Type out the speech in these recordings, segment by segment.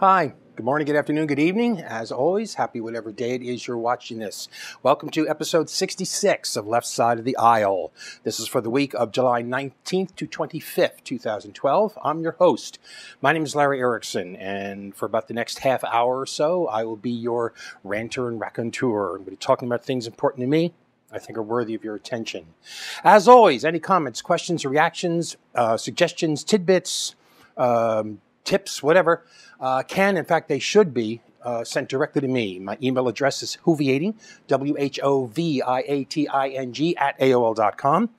Hi, good morning, good afternoon, good evening. As always, happy whatever day it is you're watching this. Welcome to episode 66 of Left Side of the Aisle. This is for the week of July 19th to 25th, 2012. I'm your host. My name is Larry Erickson, and for about the next half hour or so, I will be your ranter and raconteur. I'm going to be talking about things important to me, I think are worthy of your attention. As always, any comments, questions, reactions, uh, suggestions, tidbits, um, tips, whatever, uh, can, in fact, they should be uh, sent directly to me. My email address is whoviating, W H O V I A T I N G, at AOL.com.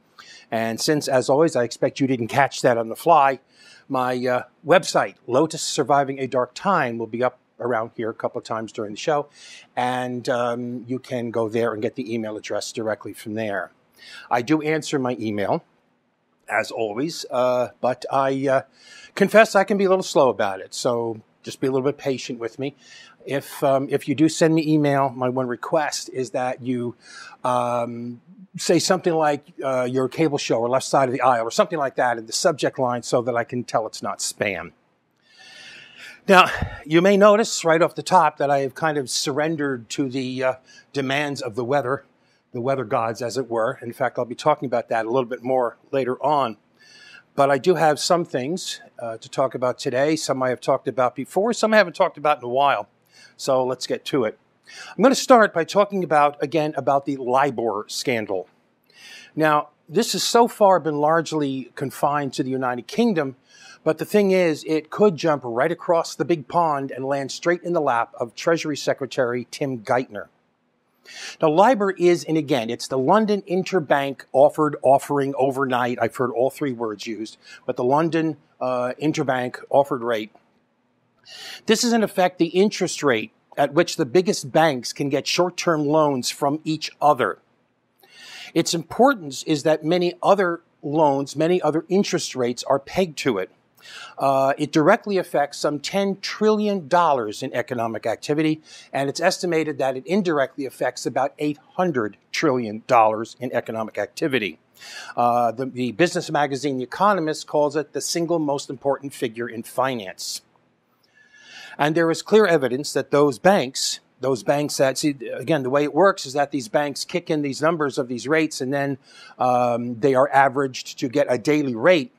And since, as always, I expect you didn't catch that on the fly, my uh, website, Lotus Surviving a Dark Time, will be up around here a couple of times during the show. And um, you can go there and get the email address directly from there. I do answer my email as always. Uh, but I uh, confess I can be a little slow about it. So just be a little bit patient with me. If um, if you do send me email, my one request is that you um, say something like uh, your cable show or left side of the aisle or something like that in the subject line so that I can tell it's not spam. Now, you may notice right off the top that I have kind of surrendered to the uh, demands of the weather the weather gods, as it were. In fact, I'll be talking about that a little bit more later on. But I do have some things uh, to talk about today. Some I have talked about before, some I haven't talked about in a while. So let's get to it. I'm going to start by talking about, again, about the LIBOR scandal. Now, this has so far been largely confined to the United Kingdom, but the thing is, it could jump right across the big pond and land straight in the lap of Treasury Secretary Tim Geithner. Now, LIBOR is, and again, it's the London Interbank Offered Offering Overnight. I've heard all three words used, but the London uh, Interbank Offered Rate. This is, in effect, the interest rate at which the biggest banks can get short term loans from each other. Its importance is that many other loans, many other interest rates are pegged to it. Uh, it directly affects some $10 trillion in economic activity, and it's estimated that it indirectly affects about $800 trillion in economic activity. Uh, the, the business magazine The Economist calls it the single most important figure in finance. And there is clear evidence that those banks, those banks that see again the way it works is that these banks kick in these numbers of these rates and then um, they are averaged to get a daily rate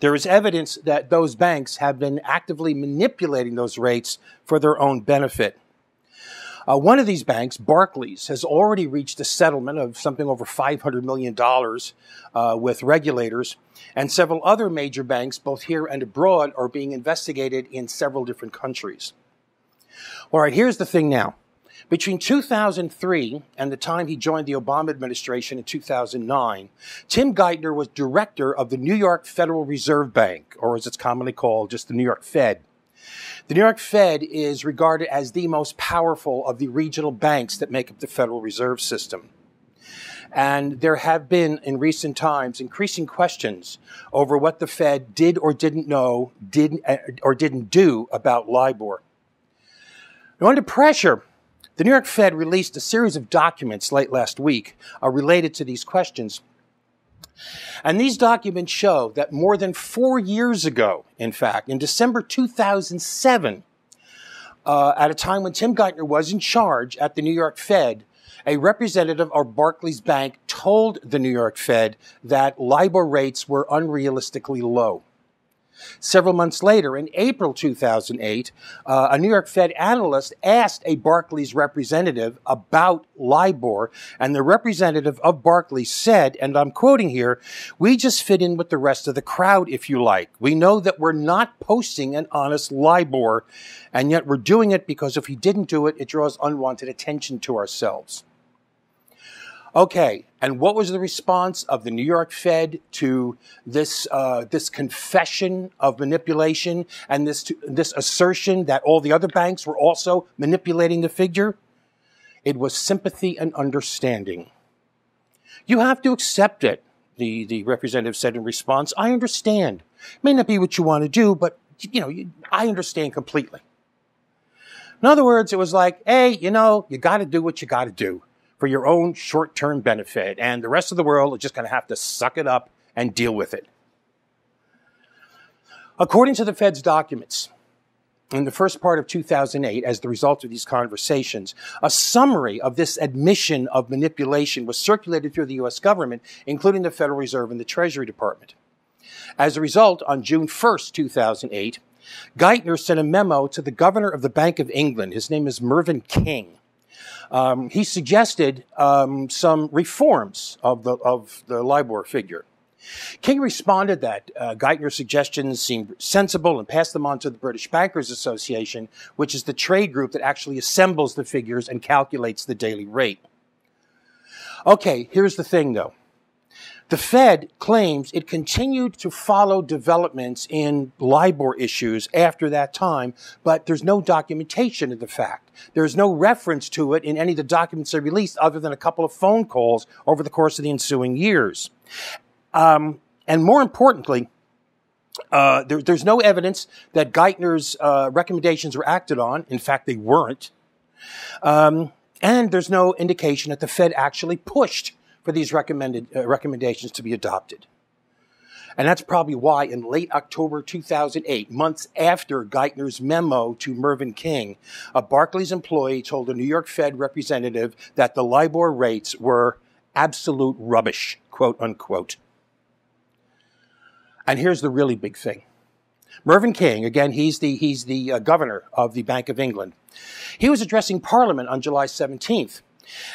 there is evidence that those banks have been actively manipulating those rates for their own benefit. Uh, one of these banks, Barclays, has already reached a settlement of something over $500 million uh, with regulators, and several other major banks, both here and abroad, are being investigated in several different countries. All right, here's the thing now. Between 2003 and the time he joined the Obama administration in 2009, Tim Geithner was director of the New York Federal Reserve Bank, or as it's commonly called, just the New York Fed. The New York Fed is regarded as the most powerful of the regional banks that make up the Federal Reserve System. And there have been in recent times increasing questions over what the Fed did or didn't know, did or didn't do about LIBOR. Now, under pressure, the New York Fed released a series of documents late last week uh, related to these questions. And these documents show that more than four years ago, in fact, in December 2007, uh, at a time when Tim Geithner was in charge at the New York Fed, a representative of Barclays Bank told the New York Fed that LIBOR rates were unrealistically low. Several months later, in April 2008, uh, a New York Fed analyst asked a Barclays representative about LIBOR, and the representative of Barclays said, and I'm quoting here, we just fit in with the rest of the crowd, if you like. We know that we're not posting an honest LIBOR, and yet we're doing it because if we didn't do it, it draws unwanted attention to ourselves. Okay, and what was the response of the New York Fed to this uh, this confession of manipulation and this to, this assertion that all the other banks were also manipulating the figure? It was sympathy and understanding. You have to accept it, the, the representative said in response. I understand. It may not be what you want to do, but you know, I understand completely. In other words, it was like, hey, you know, you got to do what you got to do for your own short term benefit, and the rest of the world is just going to have to suck it up and deal with it. According to the Fed's documents, in the first part of 2008, as the result of these conversations, a summary of this admission of manipulation was circulated through the U.S. government, including the Federal Reserve and the Treasury Department. As a result, on June 1st, 2008, Geithner sent a memo to the governor of the Bank of England. His name is Mervyn King. Um, he suggested um, some reforms of the, of the LIBOR figure. King responded that uh, Geithner's suggestions seemed sensible and passed them on to the British Bankers Association, which is the trade group that actually assembles the figures and calculates the daily rate. Okay, here's the thing though. The Fed claims it continued to follow developments in LIBOR issues after that time, but there's no documentation of the fact. There's no reference to it in any of the documents they released other than a couple of phone calls over the course of the ensuing years. Um, and more importantly, uh, there, there's no evidence that Geithner's uh, recommendations were acted on. In fact, they weren't. Um, and there's no indication that the Fed actually pushed for these recommended uh, recommendations to be adopted. And that's probably why in late October 2008, months after Geithner's memo to Mervyn King, a Barclays employee told a New York Fed representative that the LIBOR rates were absolute rubbish, quote unquote. And here's the really big thing. Mervyn King, again, he's the, he's the uh, governor of the Bank of England. He was addressing Parliament on July 17th.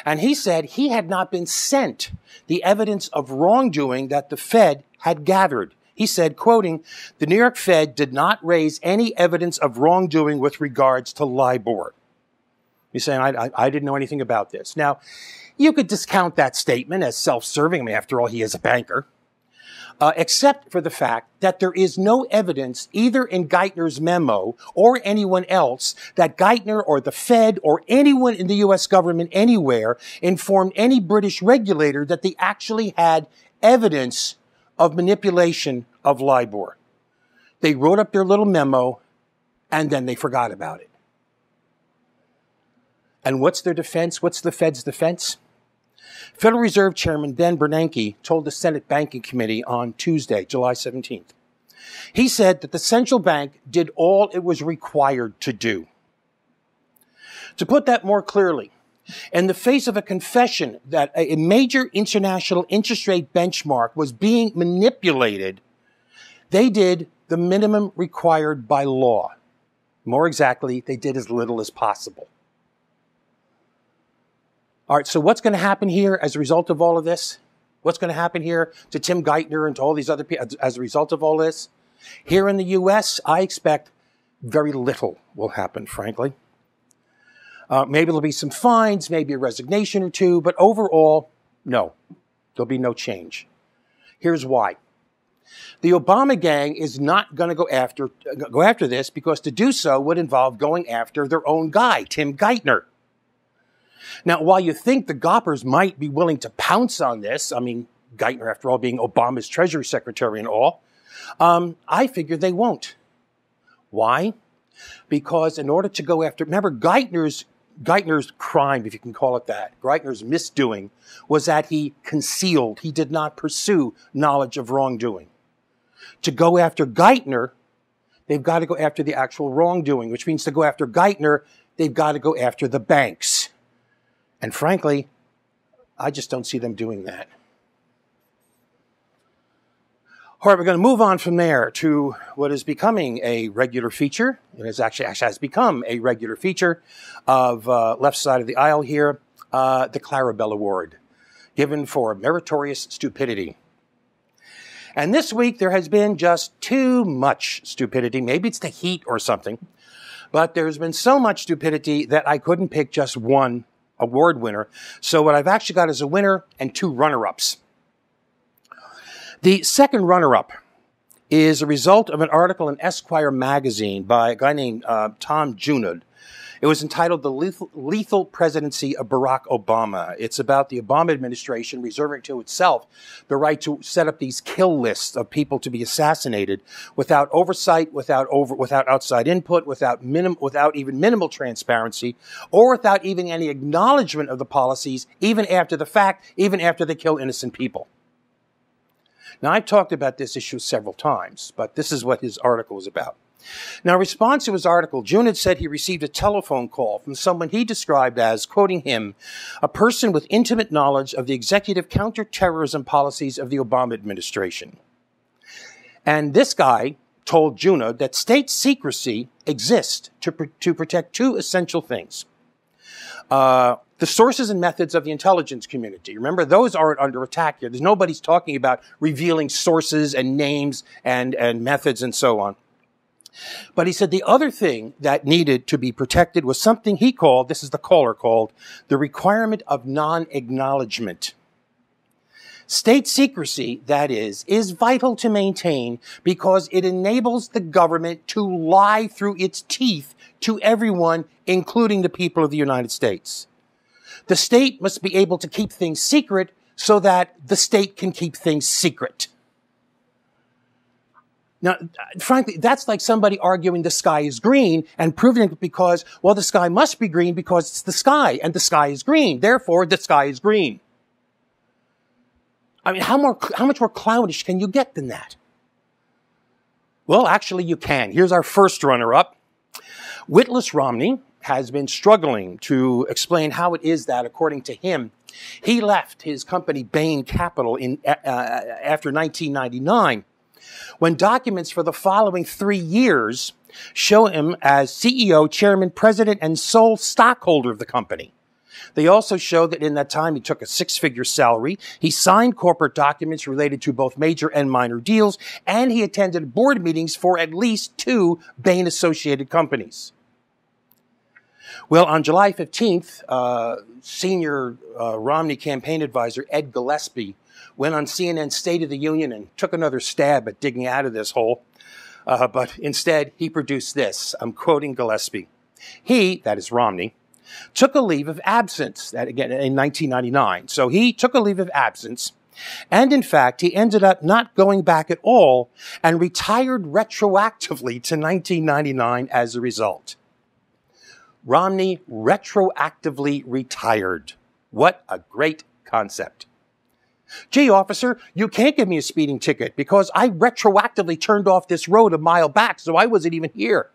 And he said he had not been sent the evidence of wrongdoing that the Fed had gathered. He said, quoting, the New York Fed did not raise any evidence of wrongdoing with regards to LIBOR. He's saying, I, I, I didn't know anything about this. Now, you could discount that statement as self-serving. I mean, after all, he is a banker uh, except for the fact that there is no evidence either in Geithner's memo or anyone else that Geithner or the Fed or anyone in the U.S. government anywhere informed any British regulator that they actually had evidence of manipulation of LIBOR. They wrote up their little memo and then they forgot about it. And what's their defense? What's the Fed's defense? Federal Reserve Chairman Ben Bernanke told the Senate Banking Committee on Tuesday, July 17th. He said that the central bank did all it was required to do. To put that more clearly, in the face of a confession that a major international interest rate benchmark was being manipulated, they did the minimum required by law. More exactly, they did as little as possible. All right, so what's going to happen here as a result of all of this? What's going to happen here to Tim Geithner and to all these other people as a result of all this? Here in the U.S., I expect very little will happen, frankly. Uh, maybe there'll be some fines, maybe a resignation or two, but overall, no, there'll be no change. Here's why. The Obama gang is not going to go after, go after this because to do so would involve going after their own guy, Tim Geithner. Now, while you think the Goppers might be willing to pounce on this, I mean, Geithner, after all, being Obama's Treasury Secretary and all, um, I figure they won't. Why? Because in order to go after, remember, Geithner's Geithner's crime, if you can call it that, Geithner's misdoing, was that he concealed, he did not pursue knowledge of wrongdoing. To go after Geithner, they've got to go after the actual wrongdoing, which means to go after Geithner, they've got to go after the banks. And frankly, I just don't see them doing that. All right, we're going to move on from there to what is becoming a regular feature. It is actually, actually has become a regular feature of uh, left side of the aisle here, uh, the Clarabell Award, given for meritorious stupidity. And this week there has been just too much stupidity. Maybe it's the heat or something, but there's been so much stupidity that I couldn't pick just one award winner. So what I've actually got is a winner and two runner-ups. The second runner-up is a result of an article in Esquire magazine by a guy named uh, Tom Junod it was entitled The Lethal, Lethal Presidency of Barack Obama. It's about the Obama administration reserving to itself the right to set up these kill lists of people to be assassinated without oversight, without over, without outside input, without minim, without even minimal transparency, or without even any acknowledgement of the policies, even after the fact, even after they kill innocent people. Now, I've talked about this issue several times, but this is what his article is about. Now, in response to his article, Junod said he received a telephone call from someone he described as, quoting him, a person with intimate knowledge of the executive counterterrorism policies of the Obama administration. And this guy told Junod that state secrecy exists to, to protect two essential things. Uh, the sources and methods of the intelligence community. Remember, those aren't under attack here. There's nobody's talking about revealing sources and names and, and methods and so on. But he said the other thing that needed to be protected was something he called, this is the caller called, the requirement of non-acknowledgement. State secrecy, that is, is vital to maintain because it enables the government to lie through its teeth to everyone, including the people of the United States. The state must be able to keep things secret so that the state can keep things secret. Now, frankly, that's like somebody arguing the sky is green and proving it because, well, the sky must be green because it's the sky and the sky is green. Therefore, the sky is green. I mean, how more, how much more clownish can you get than that? Well, actually, you can. Here's our first runner up. Witless Romney has been struggling to explain how it is that, according to him, he left his company Bain Capital in, uh, after 1999 when documents for the following three years show him as CEO, chairman, president, and sole stockholder of the company. They also show that in that time he took a six figure salary, he signed corporate documents related to both major and minor deals, and he attended board meetings for at least two Bain associated companies. Well, on July 15th, uh, senior uh, Romney campaign advisor Ed Gillespie went on CNN State of the Union and took another stab at digging out of this hole. Uh, but instead, he produced this. I'm quoting Gillespie. He, that is Romney, took a leave of absence, that again in 1999. So he took a leave of absence. And in fact, he ended up not going back at all and retired retroactively to 1999 as a result. Romney retroactively retired. What a great concept. Gee, officer, you can't give me a speeding ticket because I retroactively turned off this road a mile back, so I wasn't even here.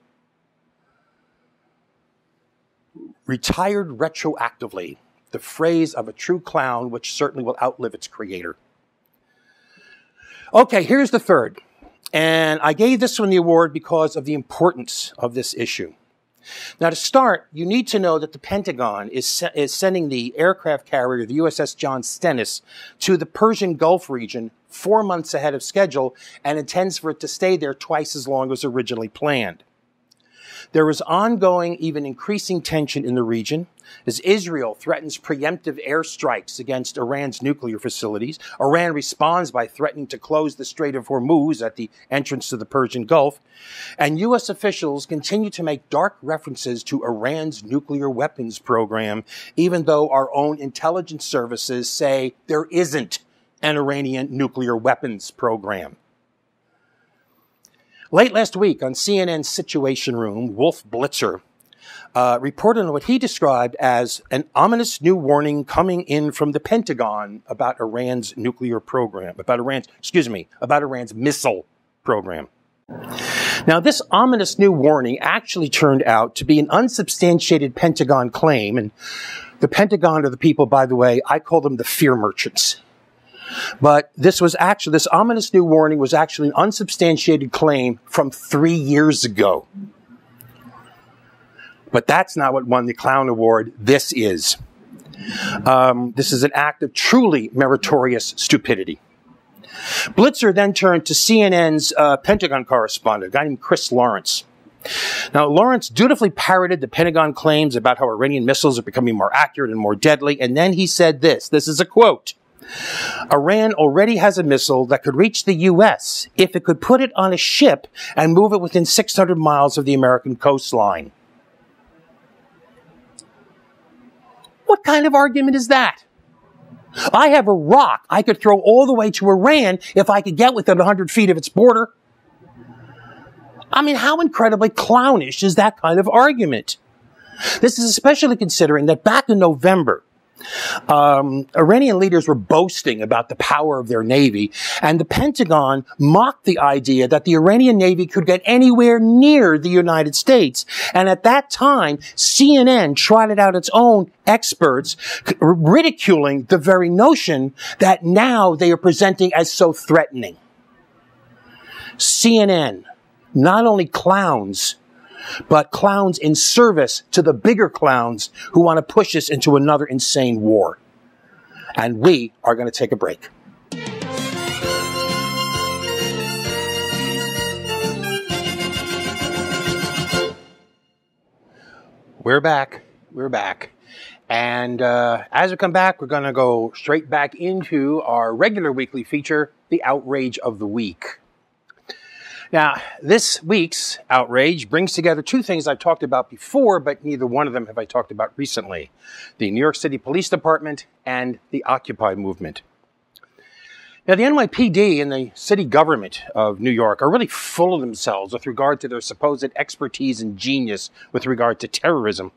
Retired retroactively, the phrase of a true clown, which certainly will outlive its creator. Okay, here's the third. And I gave this one the award because of the importance of this issue. Now, to start, you need to know that the Pentagon is, se- is sending the aircraft carrier, the USS John Stennis, to the Persian Gulf region four months ahead of schedule and intends for it to stay there twice as long as originally planned. There is ongoing, even increasing tension in the region as Israel threatens preemptive airstrikes against Iran's nuclear facilities. Iran responds by threatening to close the Strait of Hormuz at the entrance to the Persian Gulf. And U.S. officials continue to make dark references to Iran's nuclear weapons program, even though our own intelligence services say there isn't an Iranian nuclear weapons program. Late last week on CNN's Situation Room, Wolf Blitzer uh, reported on what he described as an ominous new warning coming in from the Pentagon about Iran's nuclear program, about Iran's, excuse me, about Iran's missile program. Now, this ominous new warning actually turned out to be an unsubstantiated Pentagon claim, and the Pentagon are the people, by the way, I call them the fear merchants. But this was actually, this ominous new warning was actually an unsubstantiated claim from three years ago. But that's not what won the Clown Award. This is. Um, this is an act of truly meritorious stupidity. Blitzer then turned to CNN's uh, Pentagon correspondent, a guy named Chris Lawrence. Now, Lawrence dutifully parroted the Pentagon claims about how Iranian missiles are becoming more accurate and more deadly, and then he said this. This is a quote. Iran already has a missile that could reach the U.S. if it could put it on a ship and move it within 600 miles of the American coastline. What kind of argument is that? I have a rock I could throw all the way to Iran if I could get within 100 feet of its border. I mean, how incredibly clownish is that kind of argument? This is especially considering that back in November, Um, Iranian leaders were boasting about the power of their navy, and the Pentagon mocked the idea that the Iranian navy could get anywhere near the United States. And at that time, CNN trotted out its own experts, ridiculing the very notion that now they are presenting as so threatening. CNN, not only clowns, but clowns in service to the bigger clowns who want to push us into another insane war. And we are going to take a break. We're back. We're back. And uh, as we come back, we're going to go straight back into our regular weekly feature, The Outrage of the Week. Now, this week's outrage brings together two things I've talked about before, but neither one of them have I talked about recently the New York City Police Department and the Occupy movement. Now, the NYPD and the city government of New York are really full of themselves with regard to their supposed expertise and genius with regard to terrorism.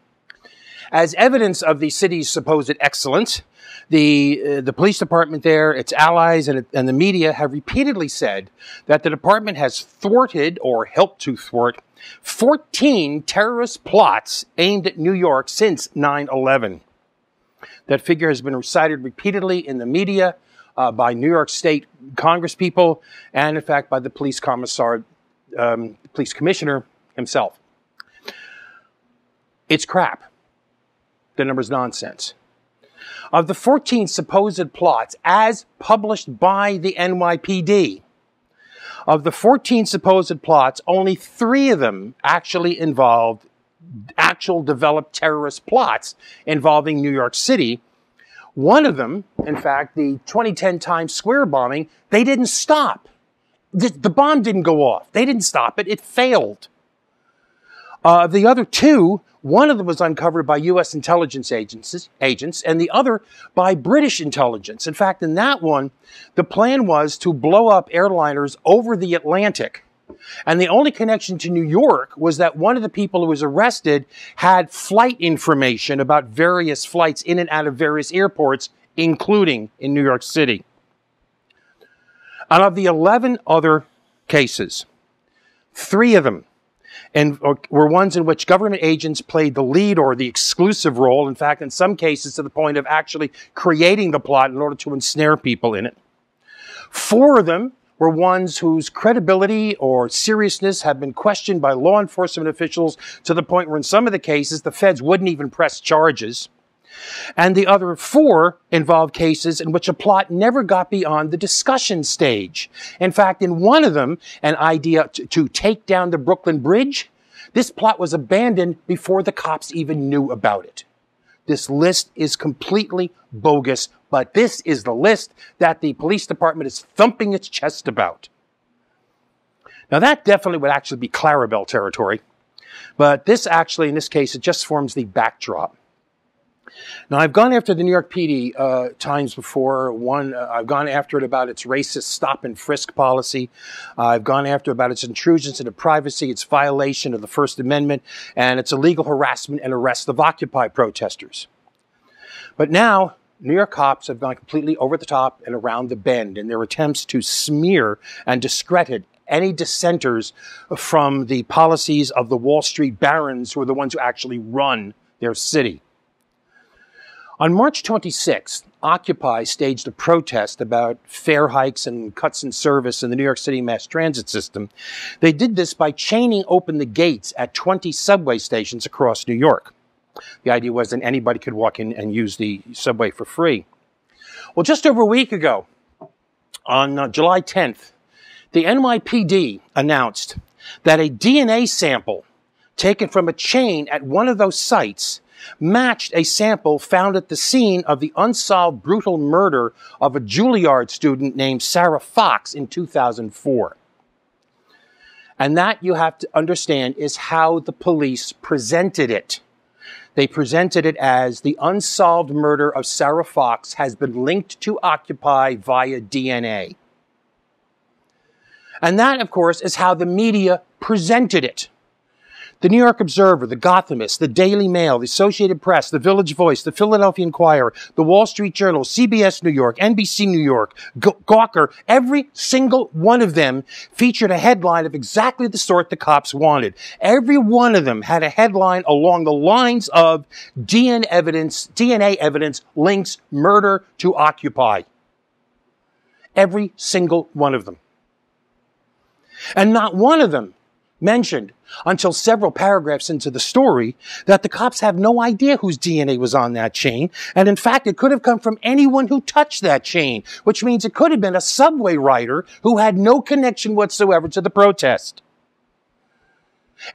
As evidence of the city's supposed excellence, the, uh, the police department there, its allies, and, and the media have repeatedly said that the department has thwarted or helped to thwart 14 terrorist plots aimed at New York since 9 11. That figure has been recited repeatedly in the media uh, by New York State congresspeople and, in fact, by the police commissar, um, police commissioner himself. It's crap. The number's nonsense. Of the 14 supposed plots as published by the NYPD, of the 14 supposed plots, only three of them actually involved actual developed terrorist plots involving New York City. One of them, in fact, the 2010 Times Square bombing, they didn't stop. The, the bomb didn't go off. They didn't stop it. It failed. Uh, the other two, one of them was uncovered by U.S. intelligence agencies, agents, and the other by British intelligence. In fact, in that one, the plan was to blow up airliners over the Atlantic. And the only connection to New York was that one of the people who was arrested had flight information about various flights in and out of various airports, including in New York City. And of the 11 other cases, three of them and uh, were ones in which government agents played the lead or the exclusive role. In fact, in some cases, to the point of actually creating the plot in order to ensnare people in it. Four of them were ones whose credibility or seriousness had been questioned by law enforcement officials to the point where, in some of the cases, the feds wouldn't even press charges. And the other four involved cases in which a plot never got beyond the discussion stage. In fact, in one of them, an idea to, to take down the Brooklyn Bridge, this plot was abandoned before the cops even knew about it. This list is completely bogus, but this is the list that the police department is thumping its chest about. Now that definitely would actually be Clarabell territory, but this actually, in this case, it just forms the backdrop. Now, I've gone after the New York PD uh, times before. One, uh, I've gone after it about its racist stop and frisk policy. Uh, I've gone after about its intrusions into privacy, its violation of the First Amendment, and its illegal harassment and arrest of Occupy protesters. But now, New York cops have gone completely over the top and around the bend in their attempts to smear and discredit any dissenters from the policies of the Wall Street barons who are the ones who actually run their city. On March 26th, Occupy staged a protest about fare hikes and cuts in service in the New York City mass transit system. They did this by chaining open the gates at 20 subway stations across New York. The idea was that anybody could walk in and use the subway for free. Well, just over a week ago, on uh, July 10th, the NYPD announced that a DNA sample taken from a chain at one of those sites matched a sample found at the scene of the unsolved brutal murder of a Juilliard student named Sarah Fox in 2004. And that you have to understand is how the police presented it. They presented it as the unsolved murder of Sarah Fox has been linked to Occupy via DNA. And that, of course, is how the media presented it. The New York Observer, the Gothamist, the Daily Mail, the Associated Press, the Village Voice, the Philadelphia Inquirer, the Wall Street Journal, CBS New York, NBC New York, Gawker, every single one of them featured a headline of exactly the sort the cops wanted. Every one of them had a headline along the lines of DNA evidence, DNA evidence links murder to Occupy. Every single one of them. And not one of them mentioned until several paragraphs into the story that the cops have no idea whose DNA was on that chain. And in fact, it could have come from anyone who touched that chain, which means it could have been a subway rider who had no connection whatsoever to the protest.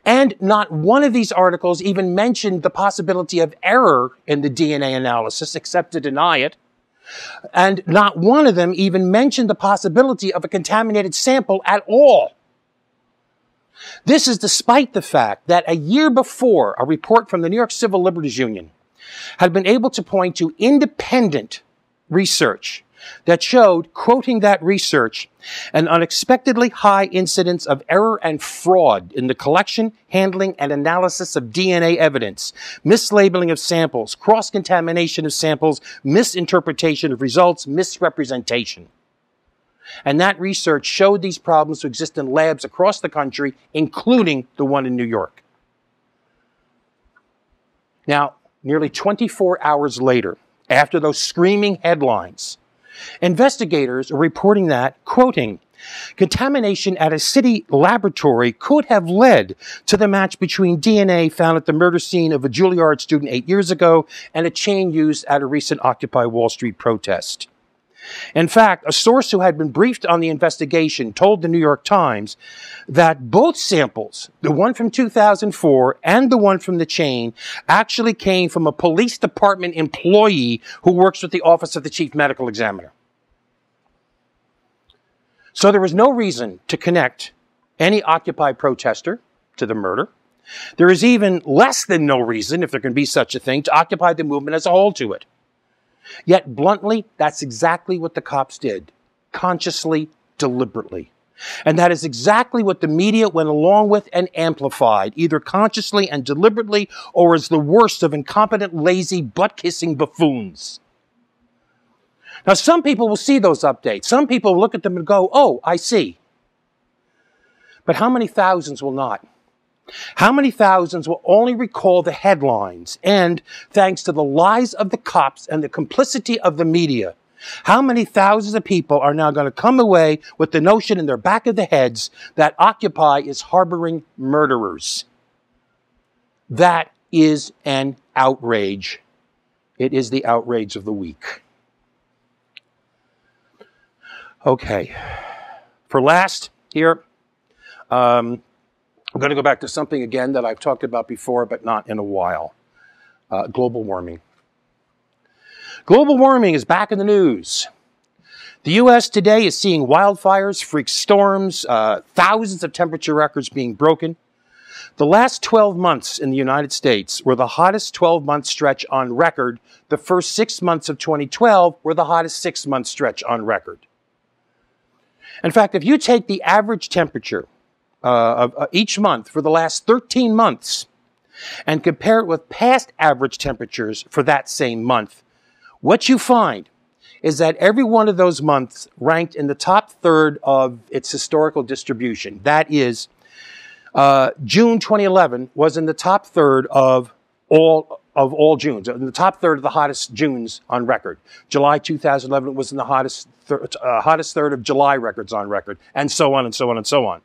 And not one of these articles even mentioned the possibility of error in the DNA analysis, except to deny it. And not one of them even mentioned the possibility of a contaminated sample at all. This is despite the fact that a year before, a report from the New York Civil Liberties Union had been able to point to independent research that showed, quoting that research, an unexpectedly high incidence of error and fraud in the collection, handling, and analysis of DNA evidence, mislabeling of samples, cross-contamination of samples, misinterpretation of results, misrepresentation. And that research showed these problems to exist in labs across the country, including the one in New York. Now, nearly 24 hours later, after those screaming headlines, investigators are reporting that, quoting, Contamination at a city laboratory could have led to the match between DNA found at the murder scene of a Juilliard student eight years ago and a chain used at a recent Occupy Wall Street protest. In fact, a source who had been briefed on the investigation told the New York Times that both samples, the one from 2004 and the one from the chain, actually came from a police department employee who works with the Office of the Chief Medical Examiner. So there was no reason to connect any Occupy protester to the murder. There is even less than no reason, if there can be such a thing, to occupy the movement as a whole to it. Yet, bluntly, that's exactly what the cops did. Consciously, deliberately. And that is exactly what the media went along with and amplified, either consciously and deliberately, or as the worst of incompetent, lazy, butt-kissing buffoons. Now, some people will see those updates. Some people will look at them and go, oh, I see. But how many thousands will not? How many thousands will only recall the headlines and, thanks to the lies of the cops and the complicity of the media, how many thousands of people are now going to come away with the notion in their back of the heads that Occupy is harboring murderers? That is an outrage. It is the outrage of the week. Okay. For last here, um, I'm going to go back to something again that I've talked about before, but not in a while uh, global warming. Global warming is back in the news. The U.S. today is seeing wildfires, freak storms, uh, thousands of temperature records being broken. The last 12 months in the United States were the hottest 12 month stretch on record. The first six months of 2012 were the hottest six month stretch on record. In fact, if you take the average temperature uh, uh, each month for the last 13 months and compare it with past average temperatures for that same month, what you find is that every one of those months ranked in the top third of its historical distribution. That is, uh, June 2011 was in the top third of all of all Junes, in the top third of the hottest Junes on record. July 2011 was in the hottest thir- uh, hottest third of July records on record, and so on and so on and so on.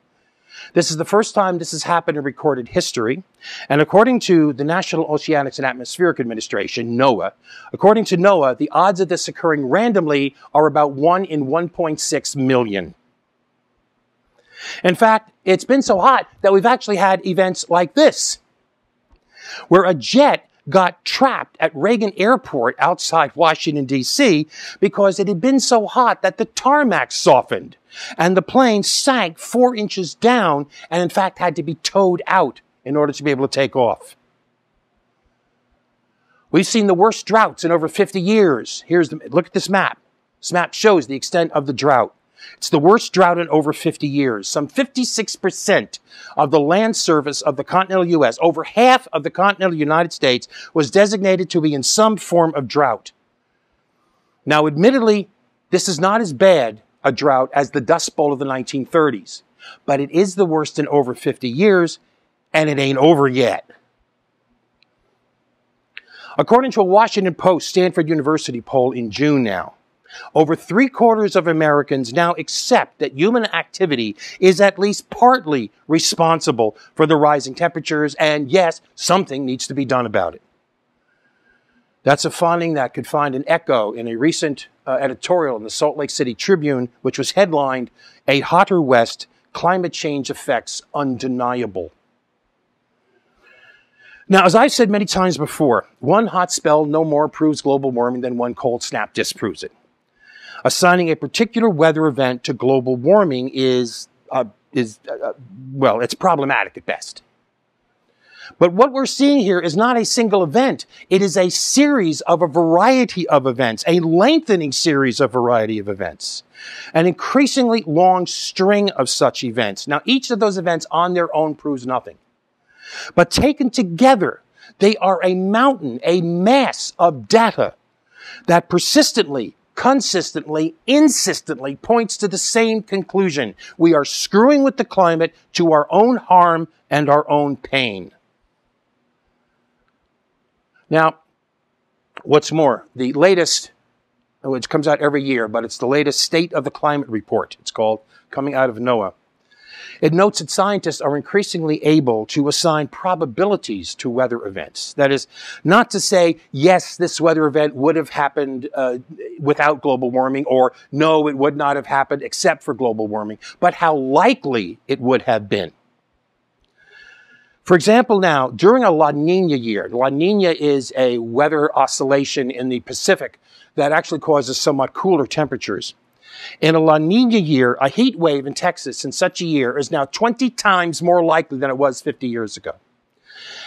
This is the first time this has happened in recorded history. And according to the National Oceanics and Atmospheric Administration, NOAA, according to NOAA, the odds of this occurring randomly are about 1 in 1.6 million. In fact, it's been so hot that we've actually had events like this, where a jet got trapped at Reagan Airport outside Washington, D.C., because it had been so hot that the tarmac softened and the plane sank four inches down and, in fact, had to be towed out in order to be able to take off. We've seen the worst droughts in over 50 years. Here's the, look at this map. This map shows the extent of the drought. It's the worst drought in over 50 years. Some 56% of the land surface of the continental U.S., over half of the continental United States, was designated to be in some form of drought. Now, admittedly, this is not as bad a drought as the Dust Bowl of the 1930s, but it is the worst in over 50 years, and it ain't over yet. According to a Washington Post Stanford University poll in June now, over three quarters of Americans now accept that human activity is at least partly responsible for the rising temperatures, and yes, something needs to be done about it. That's a finding that could find an echo in a recent uh, editorial in the Salt Lake City Tribune, which was headlined, A Hotter West Climate Change Effects Undeniable. Now, as I've said many times before, one hot spell no more proves global warming than one cold snap disproves it. Assigning a particular weather event to global warming is, uh, is uh, uh well, it's problematic at best. But what we're seeing here is not a single event. It is a series of a variety of events, a lengthening series of variety of events, an increasingly long string of such events. Now, each of those events on their own proves nothing. But taken together, they are a mountain, a mass of data that persistently, consistently, insistently points to the same conclusion. We are screwing with the climate to our own harm and our own pain. Now, what's more, the latest, which comes out every year, but it's the latest State of the Climate Report. It's called coming out of NOAA. It notes that scientists are increasingly able to assign probabilities to weather events. That is, not to say, yes, this weather event would have happened uh, without global warming, or no, it would not have happened except for global warming, but how likely it would have been. For example, now, during a La Nina year, La Nina is a weather oscillation in the Pacific that actually causes somewhat cooler temperatures. In a La Nina year, a heat wave in Texas in such a year is now 20 times more likely than it was 50 years ago.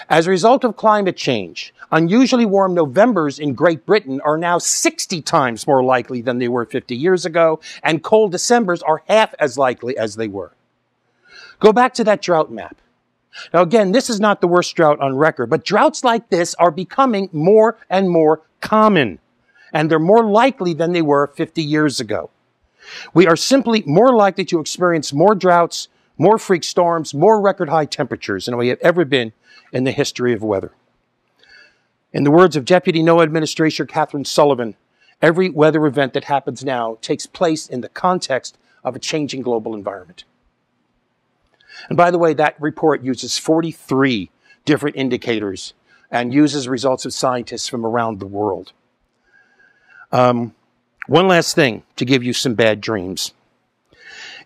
As a result of climate change, unusually warm Novembers in Great Britain are now 60 times more likely than they were 50 years ago, and cold Decembers are half as likely as they were. Go back to that drought map. Now again, this is not the worst drought on record, but droughts like this are becoming more and more common, and they're more likely than they were 50 years ago. We are simply more likely to experience more droughts, more freak storms, more record high temperatures than we have ever been in the history of weather. In the words of Deputy NOAA Administrator Kathryn Sullivan, every weather event that happens now takes place in the context of a changing global environment. And by the way, that report uses 43 different indicators and uses results of scientists from around the world. Um, one last thing to give you some bad dreams.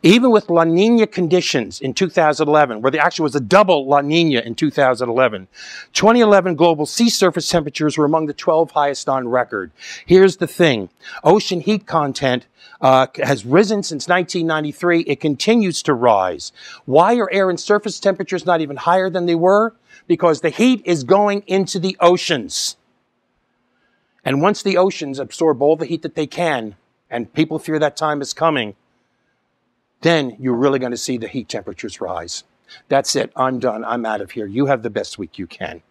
Even with La Nina conditions in 2011, where there actually was a double La Nina in 2011, 2011 global sea surface temperatures were among the 12 highest on record. Here's the thing. Ocean heat content uh, has risen since 1993. It continues to rise. Why are air and surface temperatures not even higher than they were? Because the heat is going into the oceans. And once the oceans absorb all the heat that they can, and people fear that time is coming, then you're really going to see the heat temperatures rise. That's it. I'm done. I'm out of here. You have the best week you can.